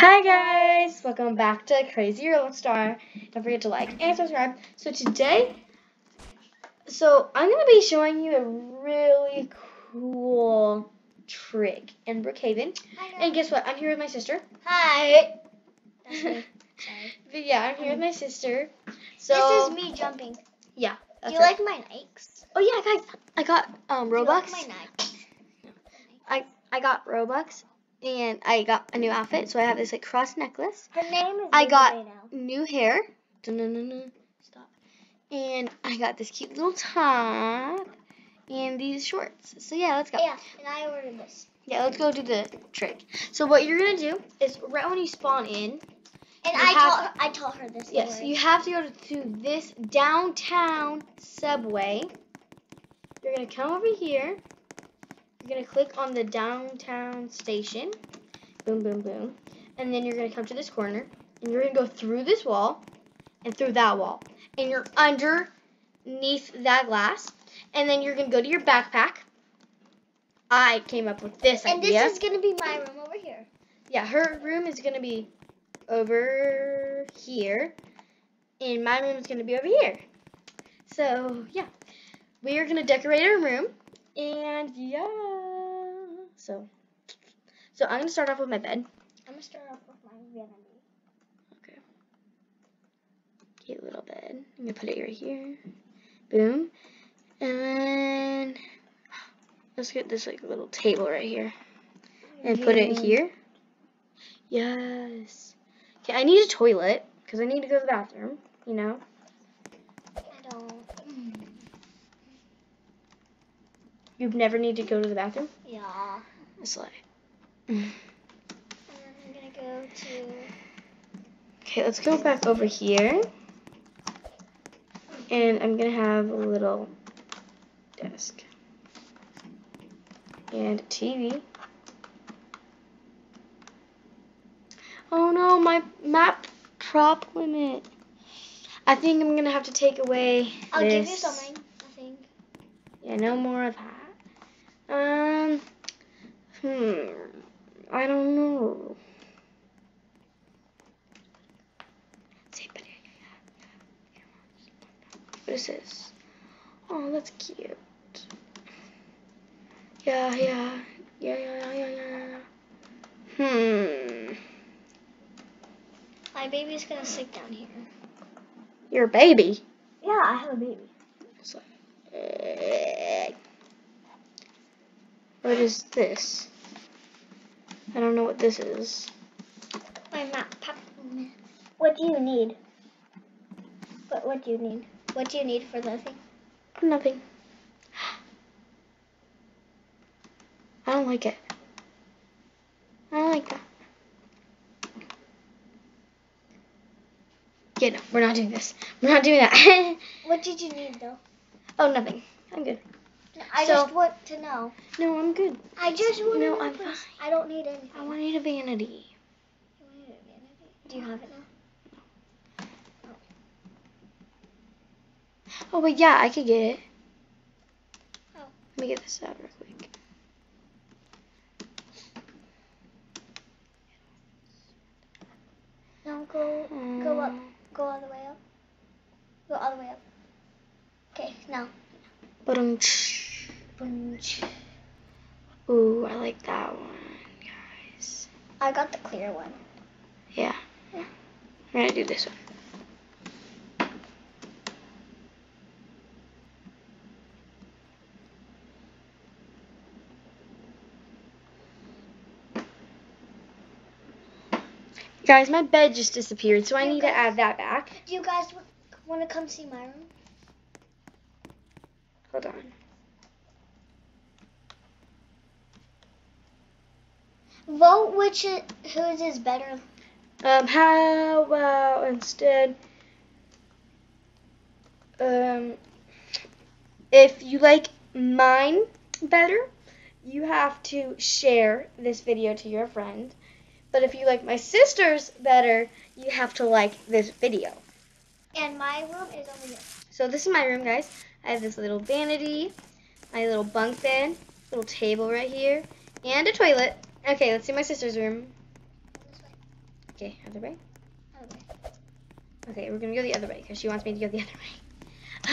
Hi guys, welcome back to Crazy Roblox Star. Don't forget to like and subscribe. So today, so I'm gonna be showing you a really cool trick in Brookhaven. And guess what? I'm here with my sister. Hi. That's me. Sorry. But yeah, I'm here with my sister. So this is me jumping. Yeah. Do you right. like my Nikes? Oh yeah, guys, I got um Do you Robux. like my Nikes? I got Robux, and I got a new outfit. So I have this like cross necklace. Her name is I got- new hair. Dun-dun-dun-dun. Stop. And I got this cute little top and these shorts. So yeah, let's go. Yeah, and I ordered this. Yeah, let's go do the trick. So what you're gonna do is right when you spawn in, And I have- taught her, I taught her this. yes, you have to go to this downtown subway. You're gonna come over here. You're gonna click on the downtown station. Boom, boom, boom. And then you're gonna come to this corner, and you're gonna go through this wall, and through that wall, and you're underneath that glass. And then you're gonna go to your backpack. I came up with this And idea. this is gonna be my room over here. Yeah, her room is gonna be over here, and my room is gonna be over here. So yeah, we are gonna decorate our room, and yeah. So, so I'm gonna start off with my bed. I'm gonna start off with my vanity. Okay. Cute little bed. I'm gonna put it right here. Boom, and then let's get this like little table right here and put it here. Yes. Okay, I need a toilet because I need to go to the bathroom. You know. I don't. mm, You've never need to go to the bathroom? Yeah. It's like. I'm gonna go to. Okay, let's go back over here. And I'm gonna have a little desk. And a TV. Oh no, my map prop limit. I think I'm gonna have to take away I'll give you something. I think. Yeah, no more of that. Um, hmm, I don't know. What is this? Oh, that's cute. Yeah, yeah, yeah, yeah, yeah, yeah, yeah. Hmm, My baby's gonna sit down here. you're a baby. Yeah, I have a baby. It's like, eh. What is this? I don't know what this is. My map. Pap- what do you need? What What do you need? What do you need for the thing? Nothing. I don't like it. I don't like that. Yeah, no, we're not doing this. We're not doing that. What did you need though? oh, nothing. I'm good. I So- just want to know. No, I'm good. I just want No, to know. I'm fine. I don't need anything. I want to eat a vanity. You want a vanity? Do you have it now? No. Oh, wait, yeah, I could get it. Oh. Let me get this out real quick. No, go go up. Mm. Go all the way up. Go all the way up. Okay, now. Bunch. Ooh, I like that one, guys. I got the clear one. Yeah. Yeah. I'm gonna do this one. Guys, my bed just disappeared, so I You need to add that back. Do you guys want to come see my room? Hold on. Vote which i- whose is better. Um, how about instead, um, if you like mine better, you have to share this video to your friend. But if you like my sister's better, you have to like this video. And my room is over here. So this is my room, guys. I have this little vanity, my little bunk bed, little table right here, and a toilet. Okay, let's see my sister's room. Okay, other way. Other way. Okay, we're gonna go the other way because she wants me to go the other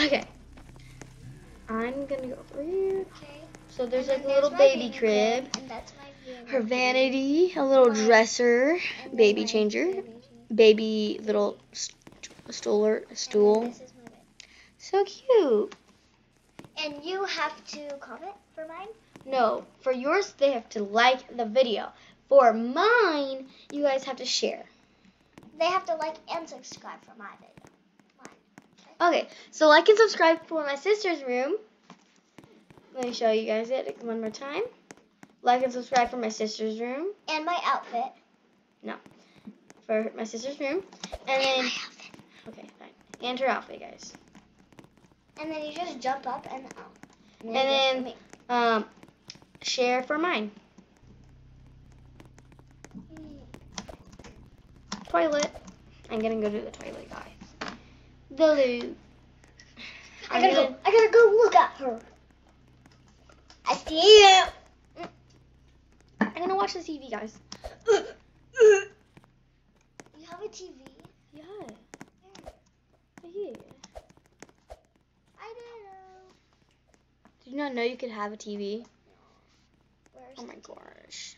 way. Okay. I'm gonna go over here. Okay. So there's like a little baby crib, her vanity, a little dresser, baby changer, baby little st- stool, And stool. So cute. And you have to comment for mine. No, for yours they have to like the video. For mine, you guys have to share. They have to like and subscribe for my video. Okay, so like and subscribe for my sister's room. Let me show you guys it one more time. Like and subscribe for my sister's room. And my outfit. No. For my sister's room. And And then, my outfit. okay, fine. And her outfit, guys. And then you just jump up and out. And it goes then- Um, share for mine. Toilet. I'm gonna go to the toilet, guys. The loo. I gotta gonna- go. I gotta go look at her. I see you. I'm gonna watch the TV, guys. You have a TV? Yeah. Right here. I don't know. Did you not know you could have a TV? Oh my gosh.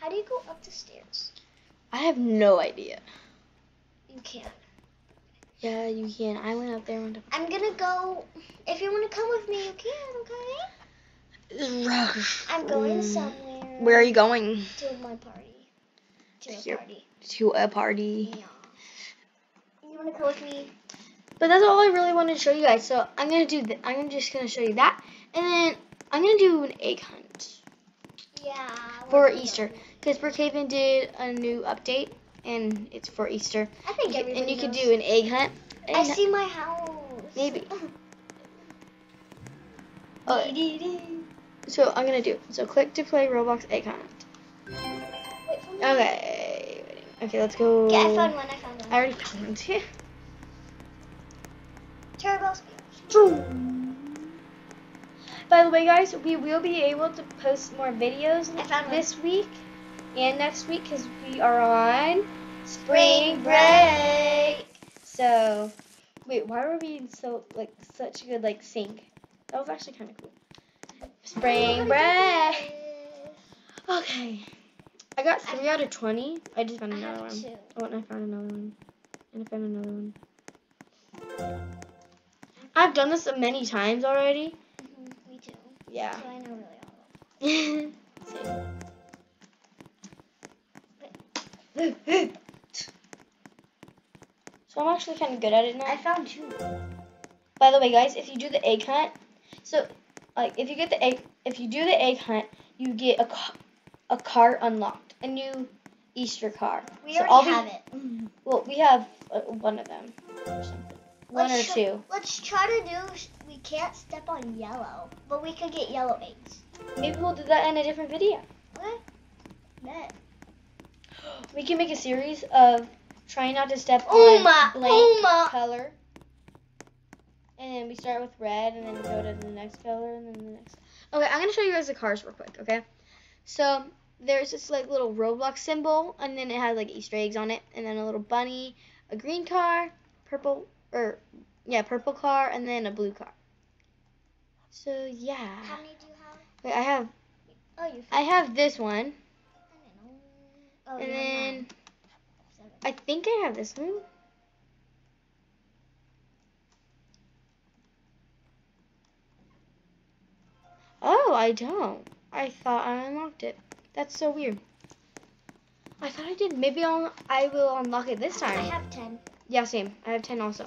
How do you go up the stairs? I have no idea. You can't. Yeah, you can. I went up there time. I'm gonna go. If you wanna come with me, you can. Okay. Rush. I'm going somewhere. Where are you going? To my party. To a party. To a party. Yeah. You wanna come with me? But that's all I really wanted to show you guys. So I'm gonna do. I'm just gonna show you that, and then I'm gonna do an egg hunt Yeah. for Easter because Brookhaven did a new update, and it's for Easter. I think You- and you could do an egg hunt. I Egg see my house. Maybe. Uh, okay. Dee-dee-dee. So I'm gonna do. So click to play Roblox egg hunt. Wait for me. Okay. Okay, let's go. Okay, I found one. I found one. I already found one too. Turbo speed. By the way, guys, we will be able to post more videos I found one. this week and next week because we are on Spring break. So, wait, why were we in so like such a good like sync? That was actually kind of cool. Spring break. Okay, I got three out of twenty. I just found I another one. two. Oh, and I found another one. And I found another one. I've done this many times already. Yeah. So I know really all of them. So I'm actually kind of good at it now. I found two. By the way, guys, if you do the egg hunt, so like if you get the egg, if you do the egg hunt, you get a ca- a car unlocked, a new Easter car. We So already have it. Well, we have uh, one of them or something. One Let's or try- two. Let's try to do. We can't step on yellow, but we could get yellow eggs. Maybe we'll do that in a different video. Okay. Bet. We can make a series of trying not to step Oh on my- blank oh my- color. And then we start with red and then go to the next color and then the next. Okay, I'm gonna show you guys the cars real quick, okay? So there's this like little Roblox symbol and then it has like Easter eggs on it and then a little bunny, a green car, purple or yeah, purple car and then a blue car. So yeah. How many do you have? Wait, I have Oh, you. I have this one I don't know. Oh, and then. I think I have this one. Oh, I don't. I thought I unlocked it. That's so weird. I thought I did. Maybe I'll I will unlock it this time. I have ten. Yeah, same. I have ten also.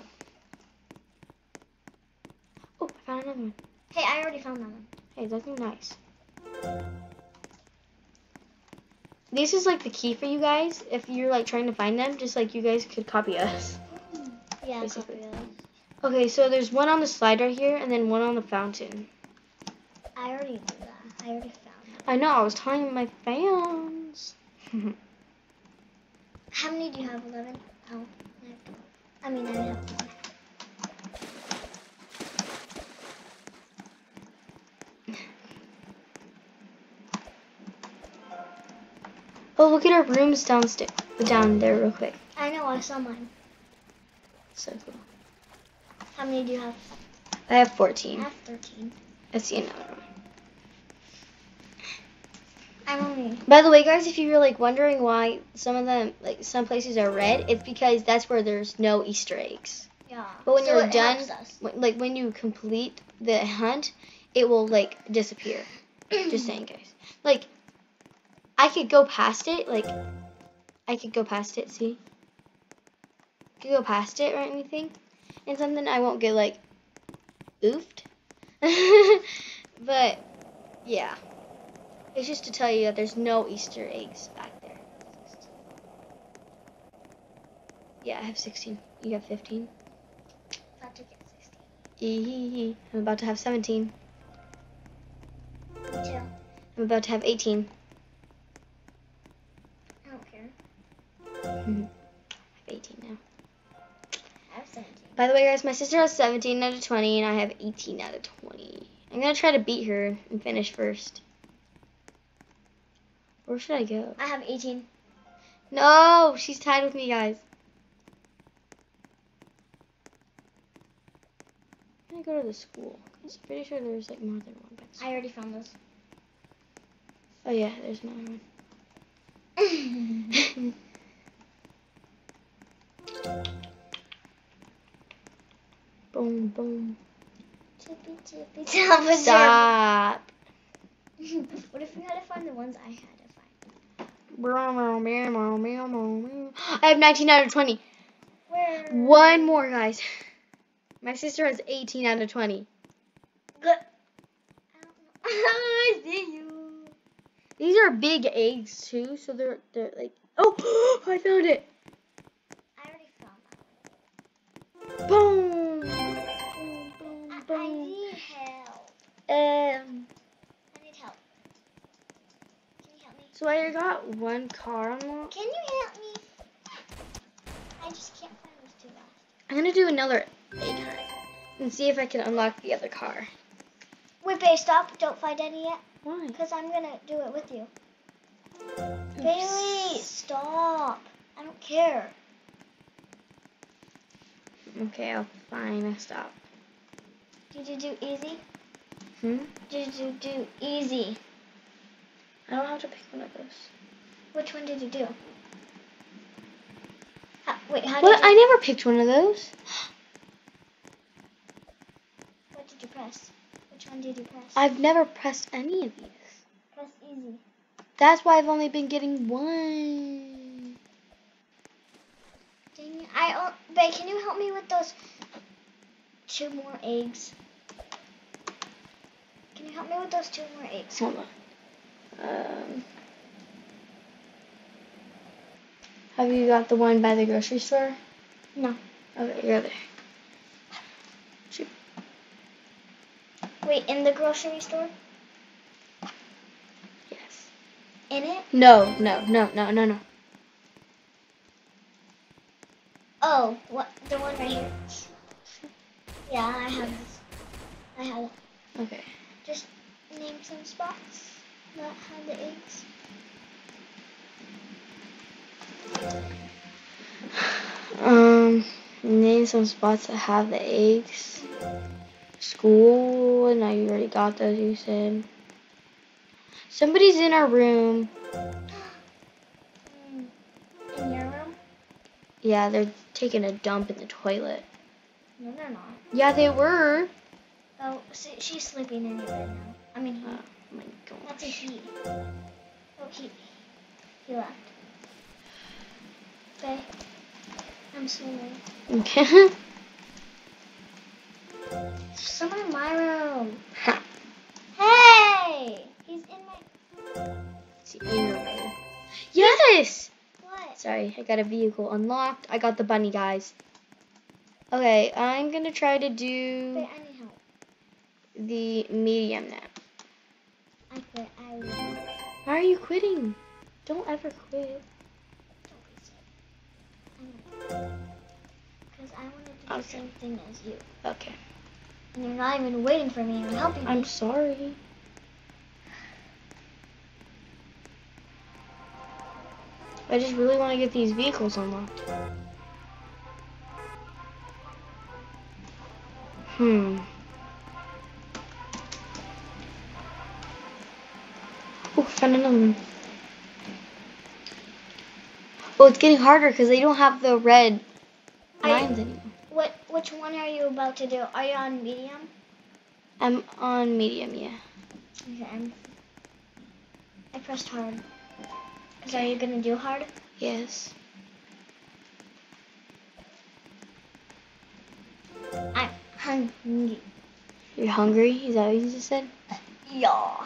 Oh, I found another one. Hey, I already found that one. Hey, that's nice. This is like the key for you guys. If you're like trying to find them, just like you guys could copy us. Yeah, Basically. copy those. Okay, so there's one on the slide right here, and then one on the fountain. I already knew that. I already found that. I know, I was telling my fans. How many do you have? Eleven. Oh, I. I mean, I have one. Oh, look at our rooms downstairs, down there, real quick. I know, I saw mine. So cool. How many do you have? I have 14. I have 13. Let's see another one. I'm only. By the way, guys, if you were like wondering why some of them, like some places are red, it's because that's where there's no Easter eggs. Yeah. But when So you're done, helps us. when- like when you complete the hunt, it will like disappear. Just saying, guys. Like, I could go past it. Like, I could go past it. See, could go past it or anything, and something I won't get like oofed. but yeah, it's just to tell you that there's no Easter eggs back there. Yeah, I have 16. You have 15. About to get 16. Eehee. I'm about to have 17. Me too. I'm about to have 18. I don't care. Mm-hmm. I have 18 now. I have 17. By the way, guys, my sister has 17 out of 20, and I have 18 out of 20. I'm gonna try to beat her and finish first. Where should I go? I have 18. No, she's tied with me, guys. I'm gonna go to the school. I'm pretty sure there's like more than one. Back I already found those. oh yeah, there's another one. boom, boom. Chippy, chippy, Stop. What if we had to find the ones I had? I have 19 out of 20. Where? One more, guys. My sister has 18 out of 20. Good. I see you. These are big eggs too, so they're they're like. Oh, I found it. I already found that Boom. Boom, So I got one car unlocked. Can you help me? I just can't find those two last. I'm gonna do another hunt and see if I can unlock the other car. Wait, Bailey, stop. Don't find any yet. Why? Because I'm going to do it with you. Oops. Bailey, stop. I don't care. Okay, I'll fine. I stop. Did you do easy? Hmm. Did you do easy? I don't have to pick one of those. Which one did you do? How, wait, how What? I never picked one of those. what did you press? Which one did you press? I've never pressed any of these. press easy. That's why I've only been getting one. Dang it. I, Babe, can you help me with those two more eggs? Can you help me with those two more eggs? Hold on. Um, have you got the one by the grocery store? No. Okay, you're there. Wait, in the grocery store? Yes. In it? No, no, no, no, no, no. Oh, what? The one right here. Yeah, I have this. I have it. Okay. Just name some spots that have the eggs. Um, name some spots that have the eggs. School. Now you already got those. You said. Somebody's in our room. In your room? Yeah, they're taking a dump in the toilet. No, they're not. Yeah, they were. Oh, see, she's sleeping in your bed now. I mean, he. Oh my That's a he. Oh, he. He left. Okay. I'm sorry. Okay. Someone in my room. Ha. Hey! He's in my. It's in room. Yes! What? Sorry, I got a vehicle unlocked. I got the bunny, guys. Okay, I'm gonna try to do Wait, I need help. the medium now. Why are you quitting? Don't ever quit. be sick. I know. Because I wanted to do the Okay. same thing as you. Okay. And you're not even waiting for me helping me. I'm sorry. I just really want to get these vehicles unlocked. Hmm. Oh, another one. Oh, it's getting harder because they don't have the red lines anymore. What which one are you about to do? Are you on medium? I'm on medium, yeah. Okay. I'm, I pressed hard. Cause are you gonna do hard? Yes. I'm hungry. You're hungry? Is that what you just said? Yeah.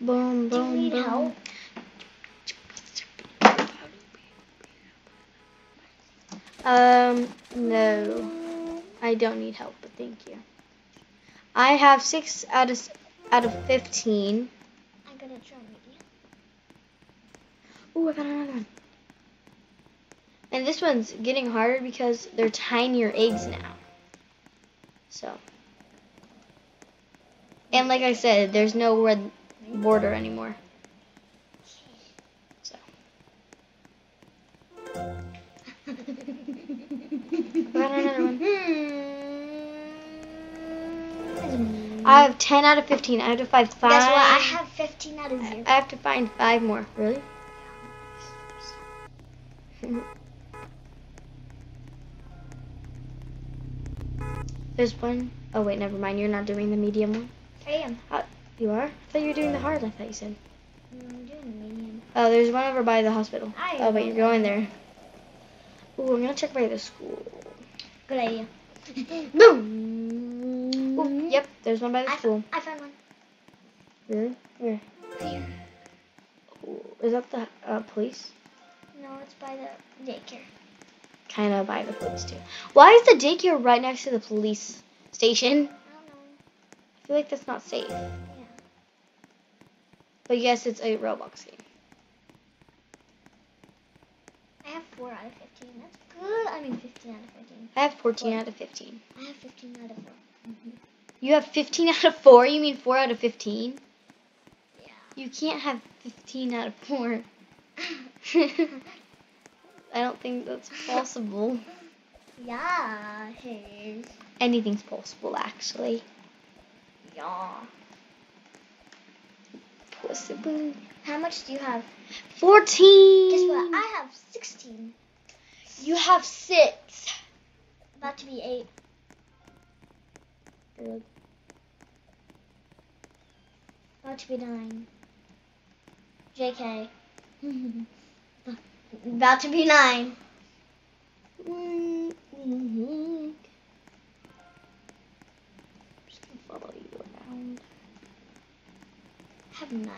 Boom, Do you boom, need boom. help? Um, no. I don't need help, but thank you. I have six out of out of fifteen. I'm gonna try medium. Ooh, I got another one. And this one's getting harder because they're tinier eggs now. So. And like I said, there's no red border anymore. So. I got another one. I have 10 out of 15. I have to find five. Guess what? I have 15 out of zero. I have to find five more. Really? There's one oh wait, never mind. You're not doing the medium one. I am. Uh, You are? I thought you were doing the hard. I thought you said. I'm doing the medium. Oh, there's one over by the hospital. I Oh, but you're going there. Ooh, I'm gonna check by the school. Good idea. Boom. Ooh, yep, there's one by the I, school. I found one. Really? Where? Here. Ooh, is that the uh, police? No, it's by the daycare. Kind of by the police too. Why is the daycare right next to the police station? I don't know. I feel like that's not safe. But yes, it's a Roblox game. I have 4 out of 15. That's good. I mean 15 out of 15. I have 14 What? out of 15. I have 15 out of 4. Mm-hmm. You have 15 out of 4? You mean 4 out of 15? Yeah. You can't have 15 out of 4. I don't think that's possible. yeah, it is. Anything's possible, actually. Yeah. Possible. How much do you have? 14! Guess what? I have 16. You have 6. About to be 8. Good. About to be 9. JK. About to be 9. Mm-hmm. Just gonna follow you around. I have 9.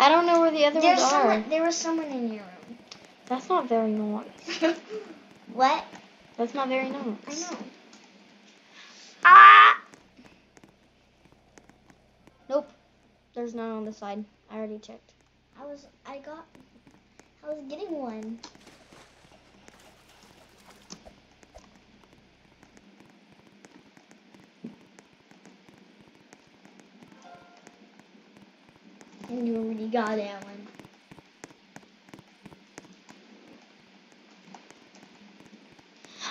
I don't know where the other There's ones someone, are. there was someone in your room. That's not very nice. what? That's not very nice. I know. Ah! Nope. There's none on the side. I already checked. I was, I got, I was getting one. You already got that one.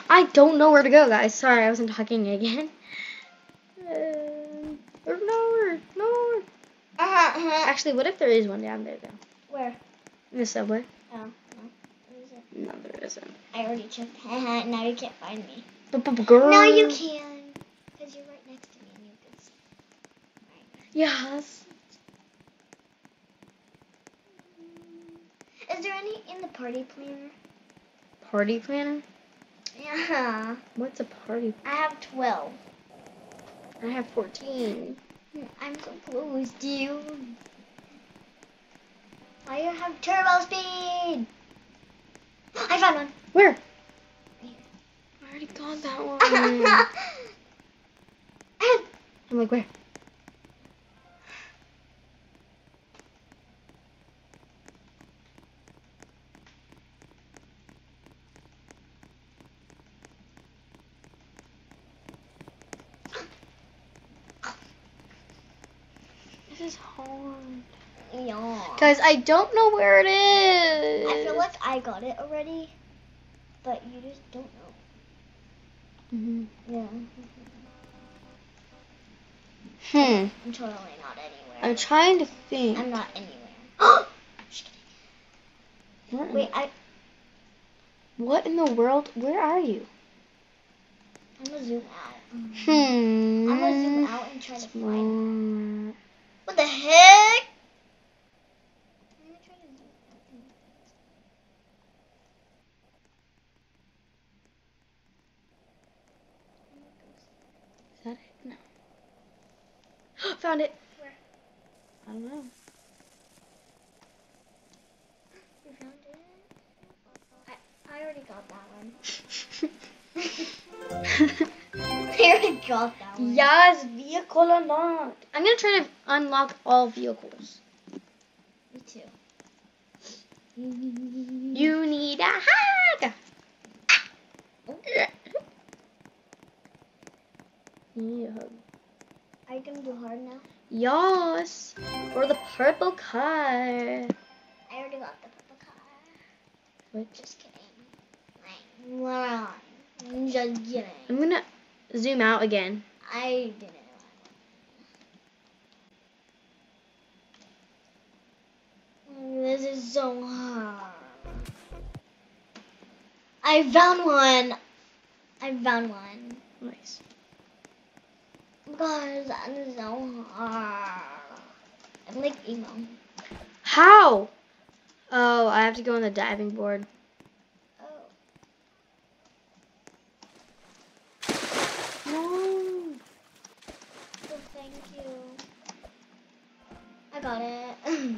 I don't know where to go, guys. Sorry, I wasn't talking again. Um, there's nowhere. Nowhere. Uh-huh, uh-huh. Actually, what if there is one down there, though? Where? In the subway? Oh, no. Where is it? No, there isn't. I already checked. now you can't find me. Girl. No, you can. Because you're right next to me and you can see. Yes. Is there any in the party planner? Party planner? Yeah. What's a party? I have 12. I have 14. I'm so close you. I have turbo speed. I found one. Where? I already got that one. I'm like, where? Is hard. Yeah. Guys, I don't know where it is. I feel like I got it already, but you just don't know. Mhm. Yeah. Hmm. I'm totally not anywhere. I'm trying to think. I'm not anywhere. Where- Wait, I What in the world? Where are you? I'm gonna zoom out. Hmm. I'm gonna zoom out and try to find. What the heck? I'm gonna try to zoom out and- Is that it? No. Found it. Where? I don't know. Got that one. yes, vehicle unlocked. I'm gonna try to unlock all vehicles. Me too. You need a hug. You need a hug. Are you gonna do hard now? Yes, for the purple car. I already got the purple car. What? Just kidding. Like. Just kidding. I'm gonna zoom out again. I didn't. This is so hard. I found one. I found one. Nice. Guys, that is so hard. I'm like emo. How? Oh, I have to go on the diving board. Oh. No. Oh, thank you. I got it.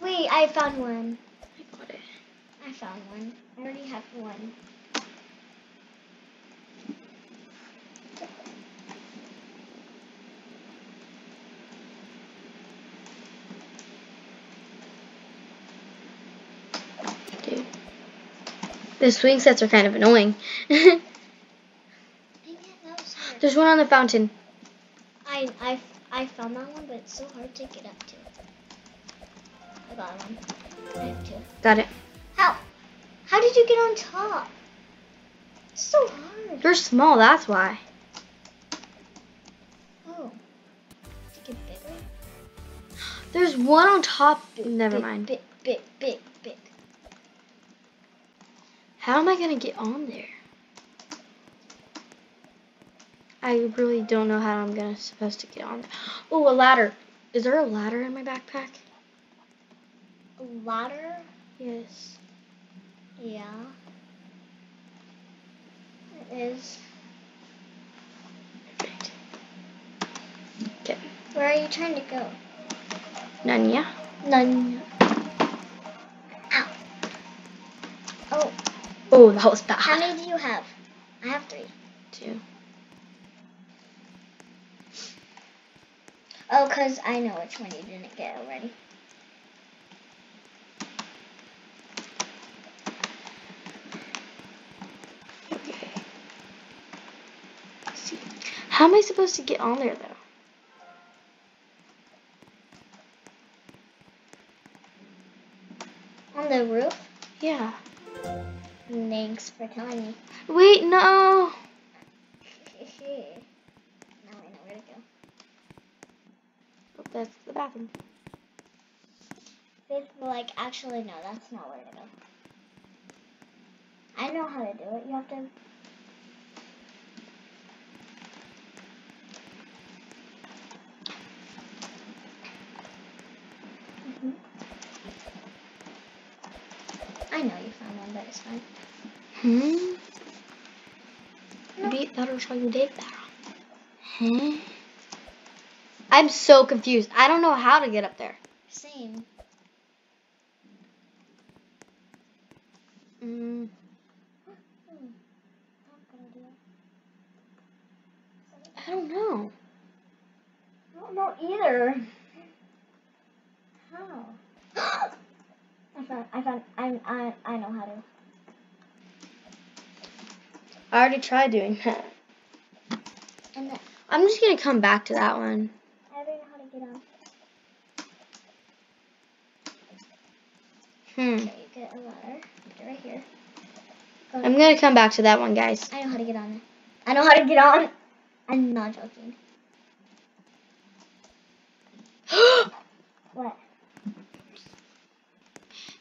Wait, I found one. I got it. I found one. I already have one. Dude. The swing sets are kind of annoying. Dang it, that was hard. There's one on the fountain. I, I, I found that one, but it's so hard to get up to. I got one. I have two. Got it. How? How did you get on top? It's so hard. You're small, that's why. Oh. To get bigger? There's one on top. Big, Never big, mind. Big, big, big, big. How am I gonna get on there? I really don't know how I'm gonna supposed to get on there. Oh, a ladder. Is there a ladder in my backpack? A ladder? Yes. Yeah. It is. Perfect. Okay. Where are you trying to go? Nanya. None. Ow. Oh, Oh, that was bad. how many do you have? I have three. Two. Oh, because I know which one you didn't get already. Okay. See. How am I supposed to get on there though? On the roof? Yeah. Thanks for telling me. Wait, no. now I know where to go. Oh, that's the bathroom. Will like, actually, no, that's not where to go. I know how to do it. You have to. Mhm. I know you found one, but it's fine. Hmm. Maybe that'll show you did that. Hmm. I'm so confused. I don't know how to get up there. Same. Mm. Not good idea. I don't know. I don't know either. How? I found. I found. I. I. I know how to. I already tried doing that. I'm just gonna come back to that one. Hmm. You get a ladder right here. Go I'm gonna come back to that one, guys. I know how to get on it. I know how to get on. I'm not joking. what?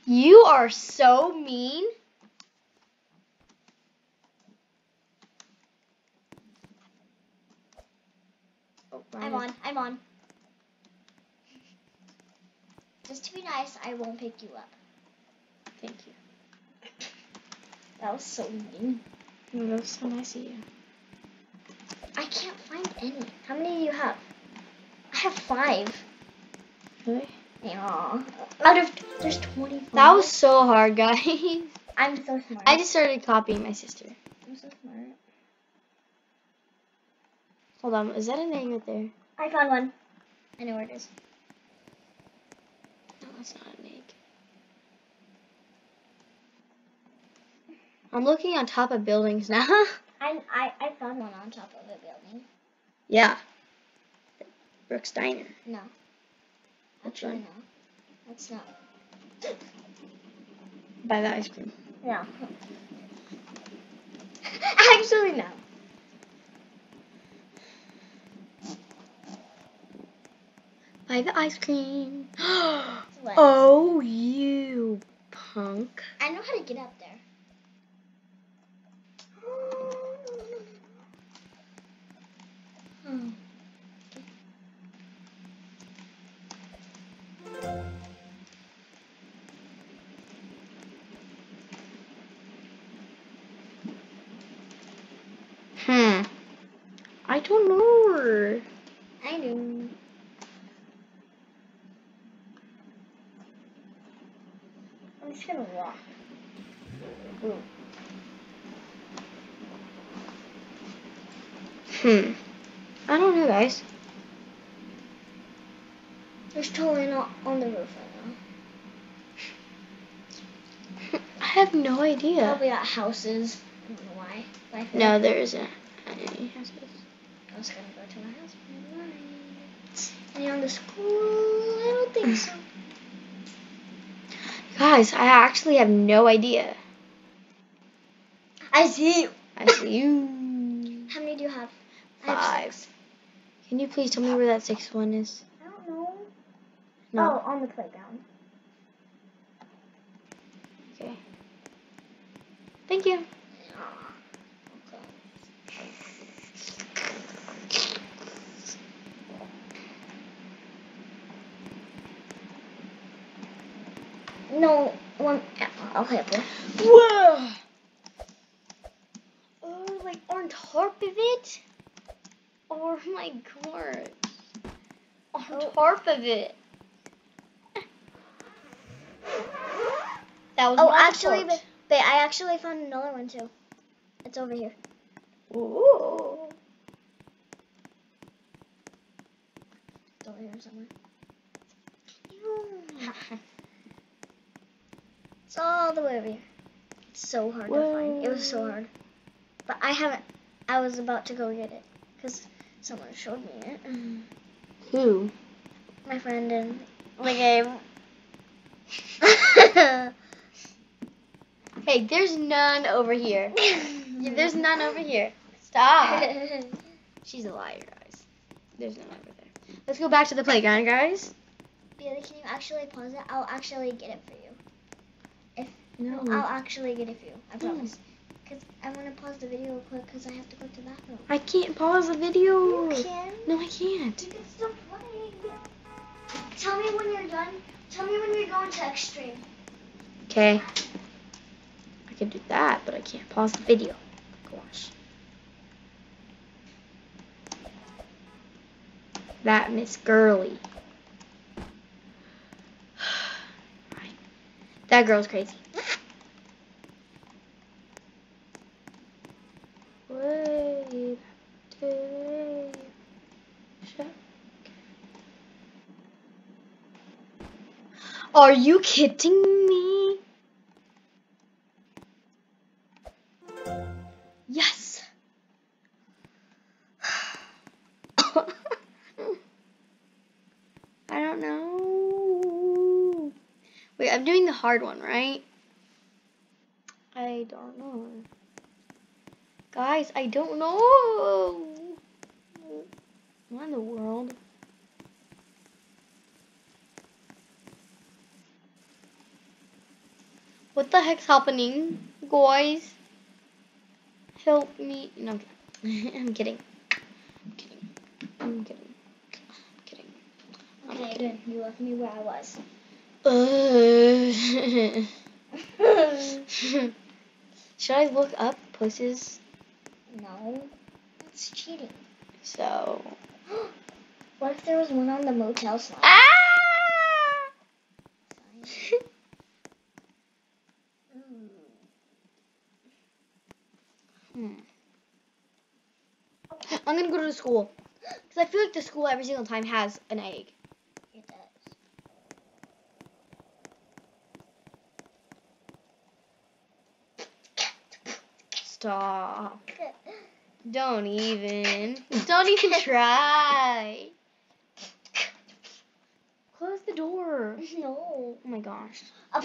You are so mean. Oh, I'm on. I'm on. Just to be nice, I won't pick you up. Thank you. That was so mean. Oh, that was so nice of you. I can't find any. How many do you have? I have five. Really? Yeah. Out of there's twenty. That was so hard, guys. I'm so smart. I just started copying my sister. I'm so smart. Hold on, is that an egg right there? I found one. I know where it is. No, that's not an egg. I'm looking on top of buildings now. I I I found one on top of a building. yeah. Brooks Diner. No. Actually, one? no. That's not. Buy the ice cream. No. Actually, no. Buy the ice cream. Oh, you punk. I know how to get up there. Hmm. I don't know. I do. I'm just gonna walk. Ooh. Hmm. I don't know, guys. There's totally not on the roof right now. I have no idea. Probably at houses. I don't know why. But No, like there isn't any houses. I was gonna go to my house. but Any on the school? I don't think so. Guys, I actually have no idea. I see. you. I see you. How many do you have? I have Five. Can you please tell me where that sixth one is? I don't know. No. Oh, on the playground. Okay. Thank you. No, one. I'll help. Whoa! Oh, like on top of it? Oh my god. On Oh. top of it. That was Oh, actually, but, but I actually found another one too. It's over here. Ooh. It's over here somewhere. It's all the way over here. It's so hard to find. It was so hard. But I haven't. I was about to go get it because someone showed me it. Who? My friend in the game. Hey, there's none over here. Yeah, There's none over here. Stop. She's a liar, guys. There's none over there. Let's go back to the playground, guys. Bailey, can you actually pause it? I'll actually get it for you. No. I'll actually get a few. I hmm. promise. Because I want to pause the video real quick because I have to go to the bathroom. I can't pause the video. You can. No, I can't. You can still play. Tell me when you're done. Tell me when you're going to extreme. Okay. I can do that, but I can't pause the video. Gosh. That Miss Girly. That girl's crazy. Wait. Wait. Shut. Are you kidding me? Yes. I don't know. Wait, I'm doing the hard one, right? I don't know. Guys, I don't know. What in the world? What the heck's happening, guys? Help me. No, I'm kidding. I'm kidding. I'm kidding. I'm kidding. I'm Okay, kidding. good. You left me where I was. Uh, Should I look up places? no, that's cheating. So. What if there was one on the motel slide? Ah! Hmm. I'm gonna go to the school because I feel like the school every single time has an egg. It does. Stop. Don't even. Don't even try. Close the door. No. Oh my gosh. Up.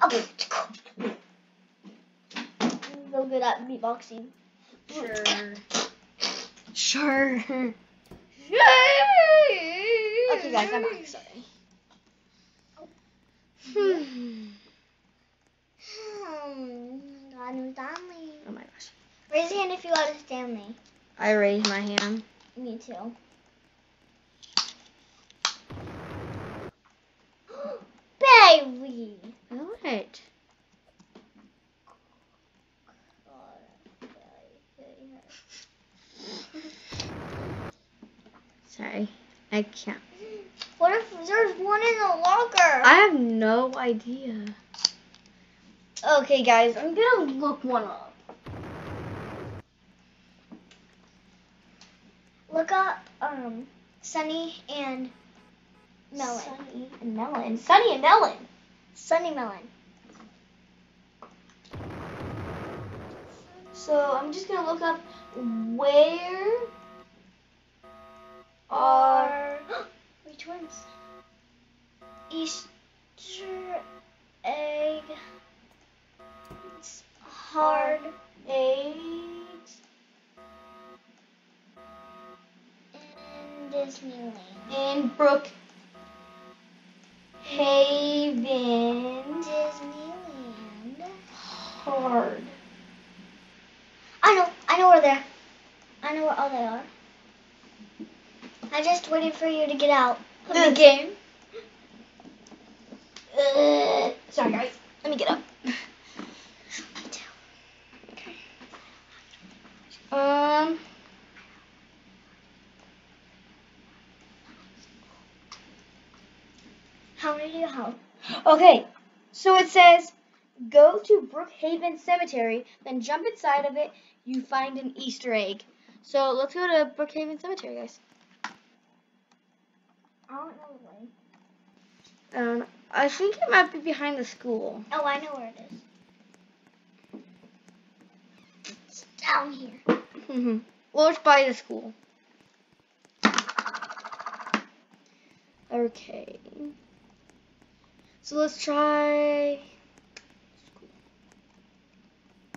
Up. So good at beatboxing. Sure. Sure. Okay, guys, I'm back. Sorry. Hmm. Hmm. Stanley. Oh my gosh. Raise your hand if you got a Stanley. I raised my hand. Me too. Baby. What? I can't. What if there's one in the locker? I have no idea. Okay, guys, I'm gonna look one up. Look up um Sunny and Melon. Sunny and Melon. Sunny and Melon. Sunny Melon. So I'm just gonna look up where are which ones? Easter egg hard eggs in Disneyland. in Brook just waited for you to get out of the game. Uh, sorry guys, let me get up. Um. How many do you have? Okay, so it says go to Brookhaven Cemetery, then jump inside of it. You find an Easter egg. So let's go to Brookhaven Cemetery, guys. I don't know the way. Um, I think it might be behind the school. Oh, I know where it is. It's down here. hmm Well, it's by the school. Okay. So let's try. School.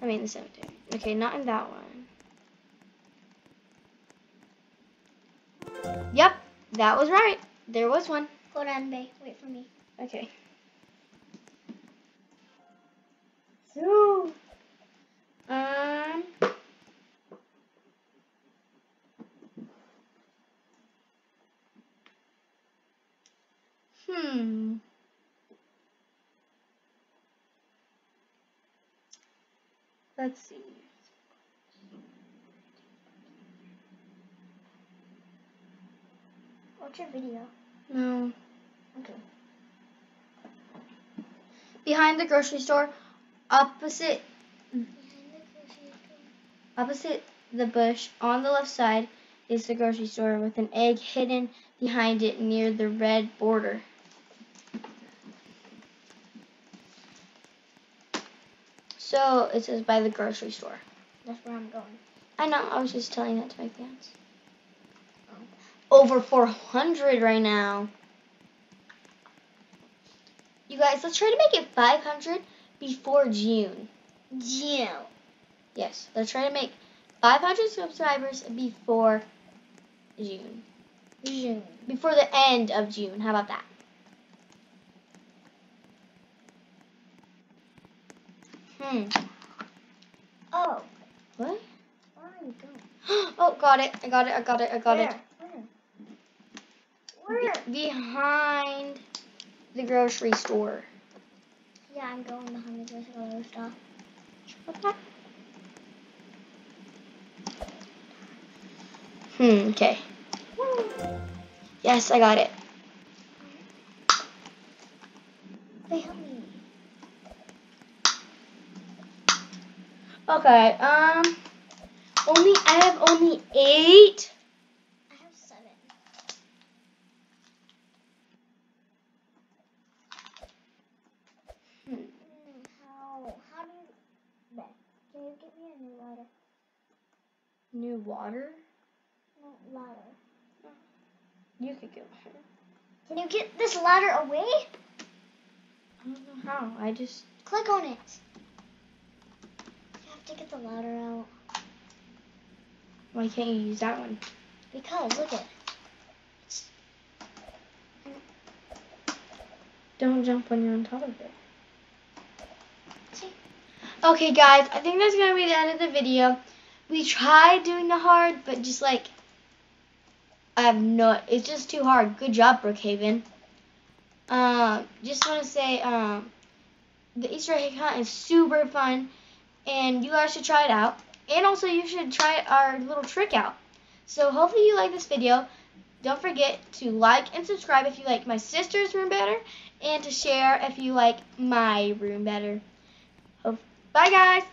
I mean the cemetery. Okay, not in that one. Yep, that was right. There was one. Hold on, Bay. Wait for me. Okay. So, um, hmm. Let's see. What's your video? No. Okay. Behind the grocery store, opposite Opposite the bush on the left side is the grocery store with an egg hidden behind it near the red border. So it says by the grocery store. That's where I'm going. I know, I was just telling that to my fans. over 400 right now. You guys, let's try to make it 500 before June. June. Yes, let's try to make 500 subscribers before June. June. Before the end of June. How about that? Hmm. Oh. What? Where are you going? oh, got it. I got it. I got it. I got it. Where? Where? Be- behind the grocery store. Yeah, I'm going behind the grocery store. Okay. Hmm, okay. Yes, I got it. Wait, help me. Okay, um only I have only eight. I have seven. Hmm. Hmm, how? How do you? Beth, can you get me a new ladder? Water? No, ladder. You could go. Can you get this ladder away? I don't know how. I just Click on it. You have to get the ladder out. why can't you use that one? Because, look at it. Don't jump when you're on top of it. See? Okay, guys, I think that's gonna be the end of the video. We tried doing the hard, but just like I have no, it's just too hard. Good job, Brookhaven. Um, just want to say, um, the Easter egg hunt is super fun, and you guys should try it out. And also, you should try our little trick out. So hopefully you like this video. Don't forget to like and subscribe if you like my sister's room better, and to share if you like my room better. Bye, guys.